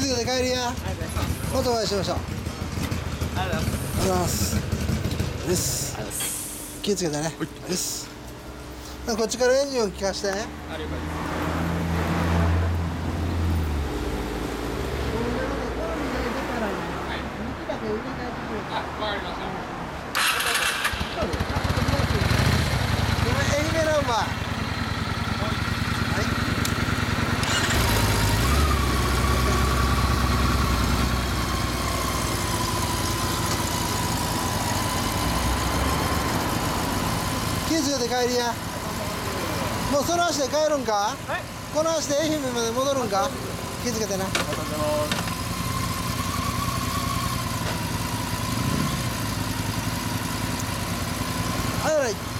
で帰りや。またお会いしましょう。ありがとうございます。ありがとうございますです。気をつけてね。です。こっちからエンジンを聞かしてありがとうございます。あ、わかりました120で帰りや。もうその足で帰るんか、この足で愛媛まで戻るんか？気付けてな。はい